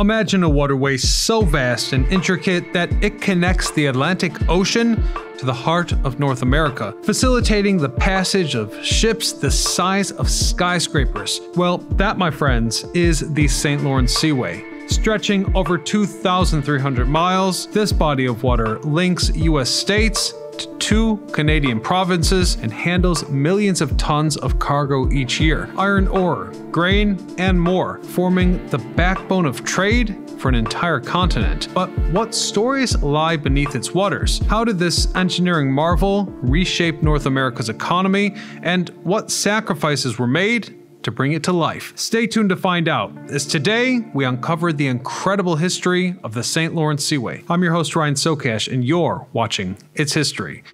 Imagine a waterway so vast and intricate that it connects the Atlantic Ocean to the heart of North America, facilitating the passage of ships the size of skyscrapers. Well, that, my friends, is the St. Lawrence Seaway. Stretching over 2,300 miles, this body of water links US states to two Canadian provinces and handles millions of tons of cargo each year iron ore, grain, and more, forming the backbone of trade for an entire continent. But what stories lie beneath its waters? How did this engineering marvel reshape North America's economy? And what sacrifices were made to bring it to life. Stay tuned to find out, as today we uncover the incredible history of the St. Lawrence Seaway. I'm your host Ryan Sokash, and you're watching It's History.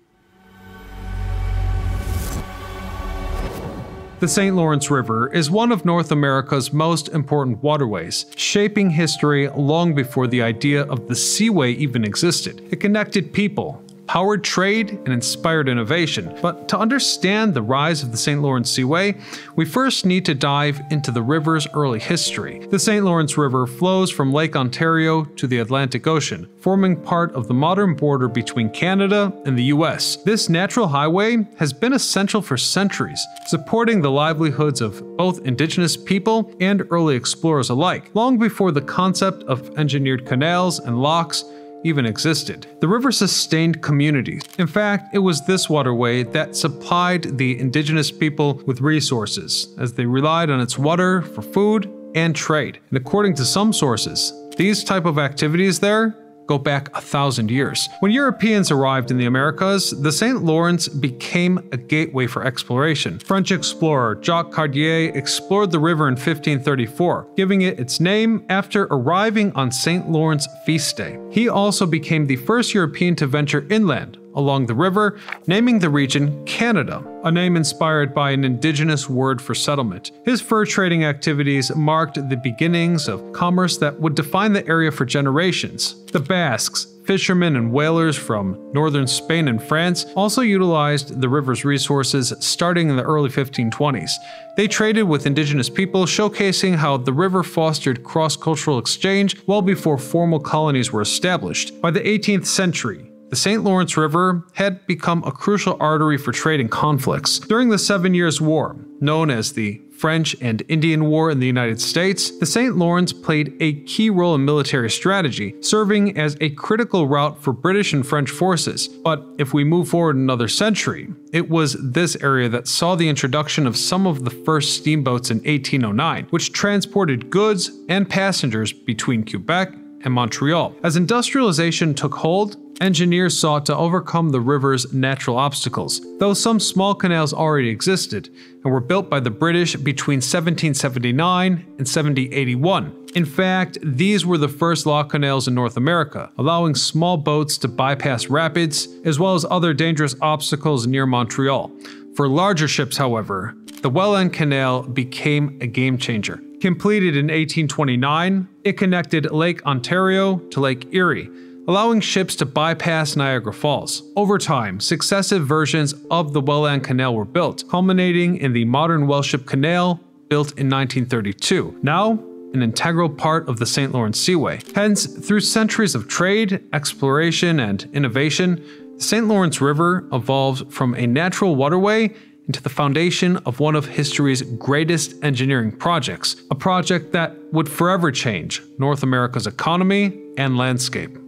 The St. Lawrence River is one of North America's most important waterways, shaping history long before the idea of the seaway even existed. It connected people, powered trade, and inspired innovation. But to understand the rise of the St. Lawrence Seaway, we first need to dive into the river's early history. The St. Lawrence River flows from Lake Ontario to the Atlantic Ocean, forming part of the modern border between Canada and the US. This natural highway has been essential for centuries, supporting the livelihoods of both indigenous people and early explorers alike, long before the concept of engineered canals and locks even existed. The river sustained communities. In fact, it was this waterway that supplied the indigenous people with resources, as they relied on its water for food and trade. And according to some sources, these type of activities there go back a thousand years. When Europeans arrived in the Americas, the St. Lawrence became a gateway for exploration. French explorer Jacques Cartier explored the river in 1534, giving it its name after arriving on St. Lawrence feast day. He also became the first European to venture inland, along the river, naming the region Canada, a name inspired by an indigenous word for settlement. His fur trading activities marked the beginnings of commerce that would define the area for generations. The Basques, fishermen and whalers from northern Spain and France also utilized the river's resources starting in the early 1520s. They traded with indigenous people, showcasing how the river fostered cross cultural exchange well before formal colonies were established. By the 18th century, the St. Lawrence River had become a crucial artery for trade and conflicts. During the Seven Years' War, known as the French and Indian War in the United States, the St. Lawrence played a key role in military strategy, serving as a critical route for British and French forces. But if we move forward another century, it was this area that saw the introduction of some of the first steamboats in 1809, which transported goods and passengers between Quebec and Montreal. As industrialization took hold, engineers sought to overcome the river's natural obstacles, though some small canals already existed and were built by the British between 1779 and 1781. In fact, these were the first lock canals in North America, allowing small boats to bypass rapids as well as other dangerous obstacles near Montreal. For larger ships, however, the Welland Canal became a game changer. Completed in 1829, it connected Lake Ontario to Lake Erie, allowing ships to bypass Niagara Falls. Over time, successive versions of the Welland Canal were built, culminating in the modern Welland Ship Canal built in 1932. Now, an integral part of the St. Lawrence Seaway. Hence, through centuries of trade, exploration, and innovation, the St. Lawrence River evolved from a natural waterway into the foundation of one of history's greatest engineering projects, a project that would forever change North America's economy and landscape.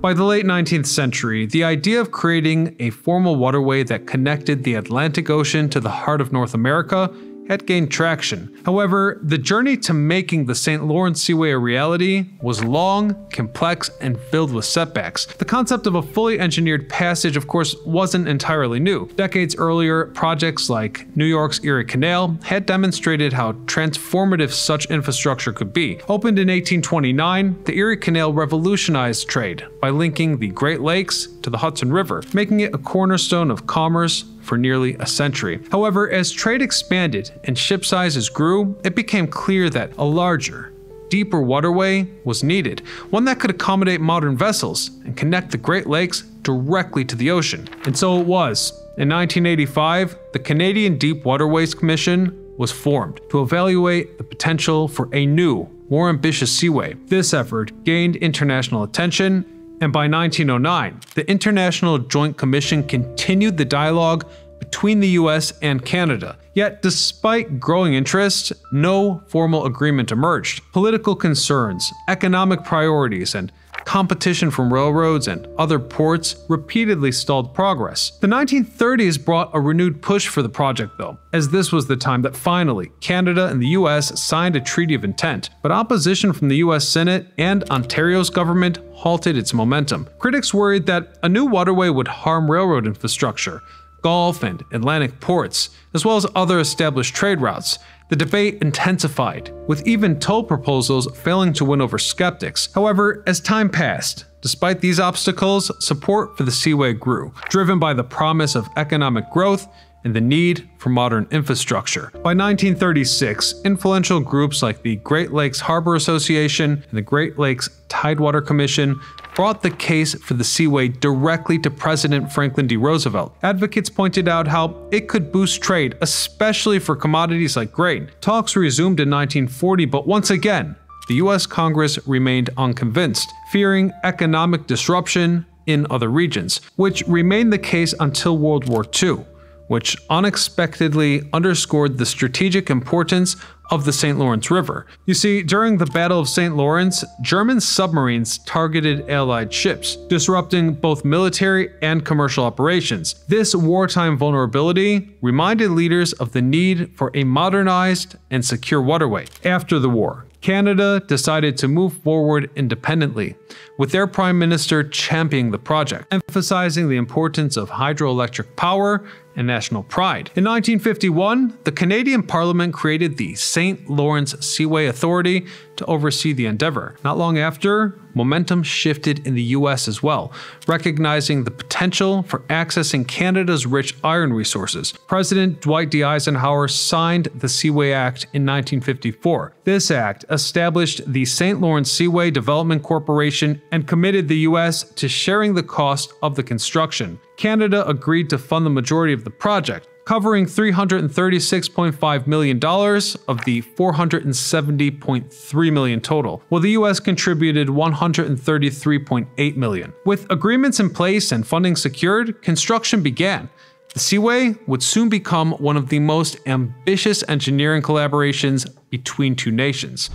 By the late 19th century, the idea of creating a formal waterway that connected the Atlantic Ocean to the heart of North America had gained traction. However, the journey to making the St. Lawrence Seaway a reality was long, complex, and filled with setbacks. The concept of a fully engineered passage, of course, wasn't entirely new. Decades earlier, projects like New York's Erie Canal had demonstrated how transformative such infrastructure could be. Opened in 1829, the Erie Canal revolutionized trade by linking the Great Lakes to the Hudson River, making it a cornerstone of commerce, for nearly a century. However, as trade expanded and ship sizes grew, it became clear that a larger, deeper waterway was needed, one that could accommodate modern vessels and connect the Great Lakes directly to the ocean. And so it was. In 1985, the Canadian Deep Waterways Commission was formed to evaluate the potential for a new more ambitious seaway. This effort gained international attention, and by 1909, the International Joint Commission continued the dialogue between the US and Canada. Yet, despite growing interest, no formal agreement emerged. Political concerns, economic priorities, and competition from railroads and other ports repeatedly stalled progress. The 1930s brought a renewed push for the project, though, as this was the time that finally Canada and the US signed a treaty of intent. But opposition from the US Senate and Ontario's government halted its momentum. Critics worried that a new waterway would harm railroad infrastructure, Gulf and Atlantic ports, as well as other established trade routes. The debate intensified, with even toll proposals failing to win over skeptics. However, as time passed, despite these obstacles, support for the Seaway grew, driven by the promise of economic growth and the need for modern infrastructure. By 1936, influential groups like the Great Lakes Harbor Association and the Great Lakes Tidewater Commission brought the case for the Seaway directly to President Franklin D. Roosevelt. Advocates pointed out how it could boost trade, especially for commodities like grain. Talks resumed in 1940, but once again, the US Congress remained unconvinced, fearing economic disruption in other regions, which remained the case until World War II which unexpectedly underscored the strategic importance of the St. Lawrence River. You see, during the Battle of St. Lawrence, German submarines targeted Allied ships, disrupting both military and commercial operations. This wartime vulnerability reminded leaders of the need for a modernized and secure waterway. After the war, Canada decided to move forward independently, with their Prime Minister championing the project, emphasizing the importance of hydroelectric power and national pride. In 1951, the Canadian Parliament created the St. Lawrence Seaway Authority to oversee the endeavor. Not long after, momentum shifted in the US as well, recognizing the potential for accessing Canada's rich iron resources. President Dwight D. Eisenhower signed the Seaway Act in 1954. This act established the St. Lawrence Seaway Development Corporation and committed the US to sharing the cost of the construction. Canada agreed to fund the majority of the project, covering $336.5 million of the 470.3 million total, while the US contributed 133.8 million. With agreements in place and funding secured, construction began. The Seaway would soon become one of the most ambitious engineering collaborations between two nations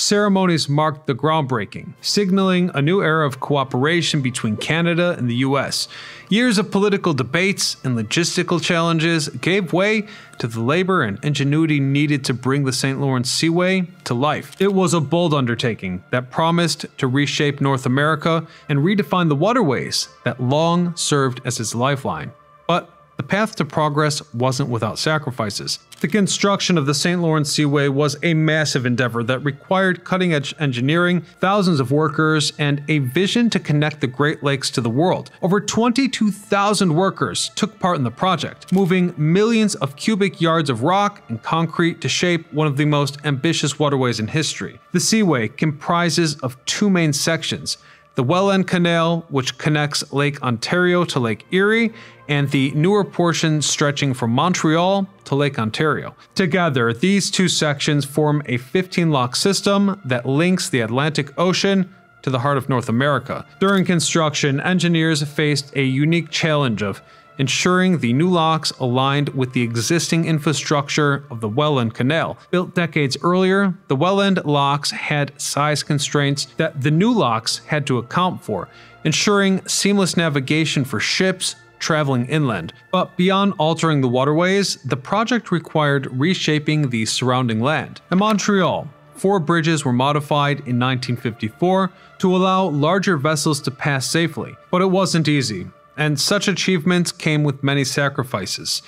ceremonies marked the groundbreaking, signaling a new era of cooperation between Canada and the US. Years of political debates and logistical challenges gave way to the labor and ingenuity needed to bring the St. Lawrence Seaway to life. It was a bold undertaking that promised to reshape North America and redefine the waterways that long served as its lifeline. But path to progress wasn't without sacrifices. The construction of the St. Lawrence Seaway was a massive endeavor that required cutting edge engineering, thousands of workers, and a vision to connect the Great Lakes to the world. Over 22,000 workers took part in the project, moving millions of cubic yards of rock and concrete to shape one of the most ambitious waterways in history. The Seaway comprises of two main sections the Welland Canal, which connects Lake Ontario to Lake Erie, and the newer portion stretching from Montreal to Lake Ontario. Together, these two sections form a 15 lock system that links the Atlantic Ocean to the heart of North America. During construction, engineers faced a unique challenge of ensuring the new locks aligned with the existing infrastructure of the Welland Canal. Built decades earlier, the Welland locks had size constraints that the new locks had to account for, ensuring seamless navigation for ships traveling inland. But beyond altering the waterways, the project required reshaping the surrounding land. In Montreal, four bridges were modified in 1954 to allow larger vessels to pass safely. But it wasn't easy and such achievements came with many sacrifices.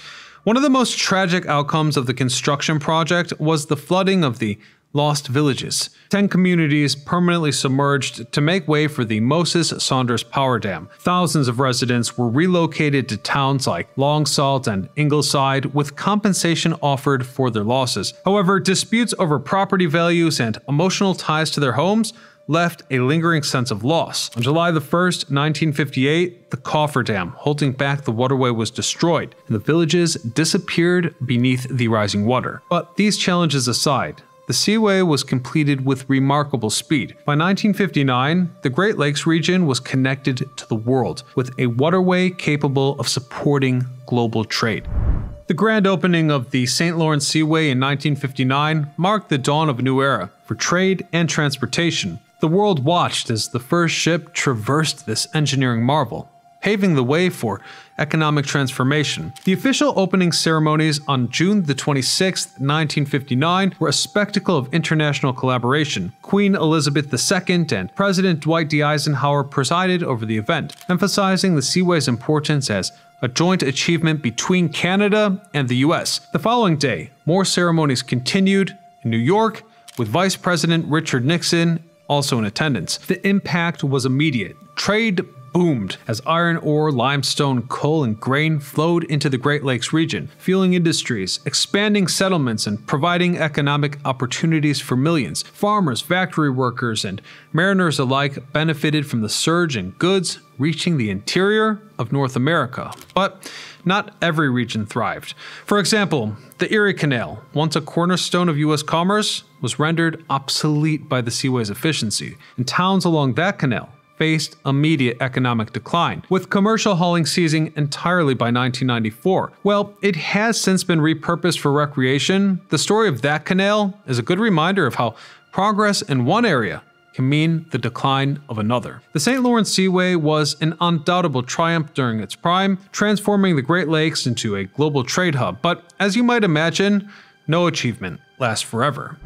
One of the most tragic outcomes of the construction project was the flooding of the lost villages. Ten communities permanently submerged to make way for the Moses Saunders Power Dam. Thousands of residents were relocated to towns like Long Sault and Ingleside with compensation offered for their losses. However, disputes over property values and emotional ties to their homes left a lingering sense of loss. On July the 1st, 1958, the cofferdam holding back the waterway was destroyed, and the villages disappeared beneath the rising water. But these challenges aside, the Seaway was completed with remarkable speed. By 1959, the Great Lakes region was connected to the world with a waterway capable of supporting global trade. The grand opening of the St. Lawrence Seaway in 1959 marked the dawn of a new era for trade and transportation. The world watched as the first ship traversed this engineering marvel, paving the way for economic transformation. The official opening ceremonies on June the 26th, 1959 were a spectacle of international collaboration. Queen Elizabeth II and President Dwight D. Eisenhower presided over the event, emphasizing the Seaway's importance as a joint achievement between Canada and the US. The following day, more ceremonies continued in New York, with Vice President Richard Nixon also in attendance. The impact was immediate. Trade boomed as iron ore, limestone, coal, and grain flowed into the Great Lakes region, fueling industries, expanding settlements, and providing economic opportunities for millions. Farmers, factory workers, and mariners alike benefited from the surge in goods reaching the interior of North America. But not every region thrived. For example, the Erie Canal, once a cornerstone of U.S. commerce, was rendered obsolete by the seaway's efficiency, and towns along that canal faced immediate economic decline, with commercial hauling ceasing entirely by 1994. Well, it has since been repurposed for recreation. The story of that canal is a good reminder of how progress in one area can mean the decline of another. The St. Lawrence Seaway was an undoubtable triumph during its prime, transforming the Great Lakes into a global trade hub, but as you might imagine, no achievement lasts forever.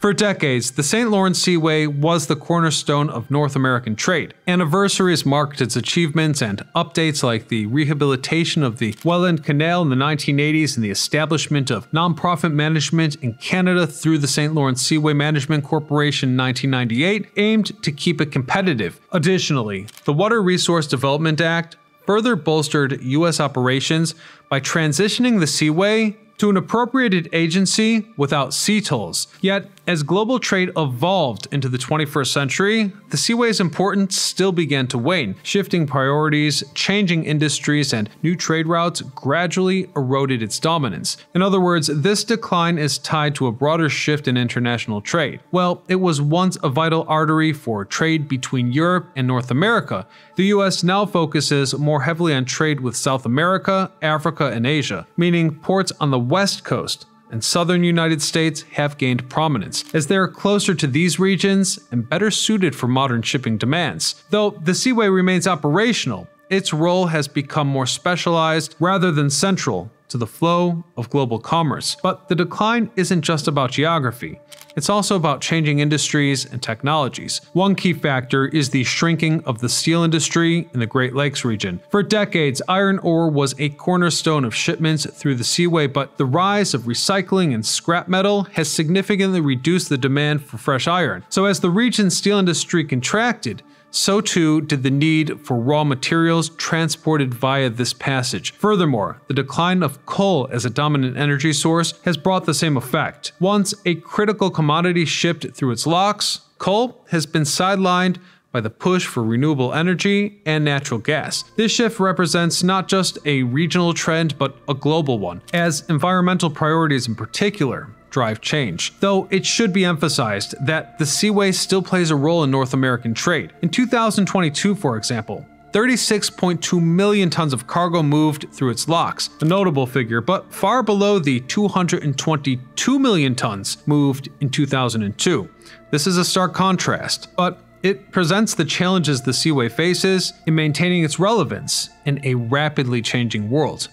For decades, the St. Lawrence Seaway was the cornerstone of North American trade. Anniversaries marked its achievements, and updates like the rehabilitation of the Welland Canal in the 1980s and the establishment of nonprofit management in Canada through the St. Lawrence Seaway Management Corporation in 1998 aimed to keep it competitive. Additionally, the Water Resource Development Act further bolstered U.S. operations by transitioning the Seaway to an appropriated agency without sea tolls. Yet, as global trade evolved into the 21st century, the Seaway's importance still began to wane. Shifting priorities, changing industries, and new trade routes gradually eroded its dominance. In other words, this decline is tied to a broader shift in international trade. Well, it was once a vital artery for trade between Europe and North America. The US now focuses more heavily on trade with South America, Africa, and Asia, meaning ports on the west coast and southern United States have gained prominence, as they are closer to these regions and better suited for modern shipping demands. Though the Seaway remains operational, its role has become more specialized rather than central to the flow of global commerce. But the decline isn't just about geography. It's also about changing industries and technologies. One key factor is the shrinking of the steel industry in the Great Lakes region. For decades, iron ore was a cornerstone of shipments through the seaway, but the rise of recycling and scrap metal has significantly reduced the demand for fresh iron. So as the region's steel industry contracted, so too did the need for raw materials transported via this passage. Furthermore, the decline of coal as a dominant energy source has brought the same effect. Once a critical commodity shipped through its locks, coal has been sidelined by the push for renewable energy and natural gas. This shift represents not just a regional trend, but a global one, as environmental priorities in particular drive change. Though it should be emphasized that the Seaway still plays a role in North American trade. In 2022, for example, 36.2 million tons of cargo moved through its locks, a notable figure, but far below the 222 million tons moved in 2002. This is a stark contrast, but it presents the challenges the Seaway faces in maintaining its relevance in a rapidly changing world.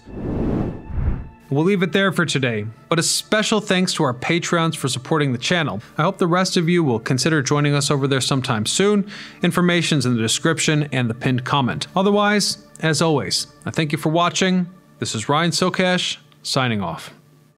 We'll leave it there for today, but a special thanks to our Patreons for supporting the channel. I hope the rest of you will consider joining us over there sometime soon. Information's in the description and the pinned comment. Otherwise, as always, I thank you for watching. This is Ryan Socash, signing off.